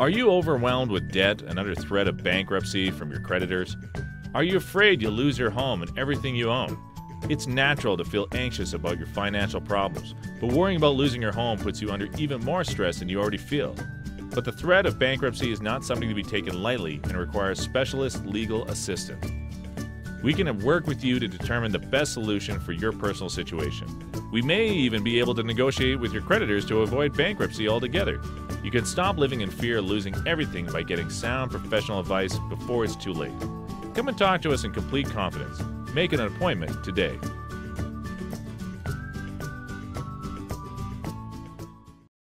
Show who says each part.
Speaker 1: Are you overwhelmed with debt and under threat of bankruptcy from your creditors? Are you afraid you'll lose your home and everything you own? It's natural to feel anxious about your financial problems, but worrying about losing your home puts you under even more stress than you already feel. But the threat of bankruptcy is not something to be taken lightly and requires specialist legal assistance. We can work with you to determine the best solution for your personal situation. We may even be able to negotiate with your creditors to avoid bankruptcy altogether. You can stop living in fear of losing everything by getting sound professional advice before it's too late. Come and talk to us in complete confidence. Make an appointment today.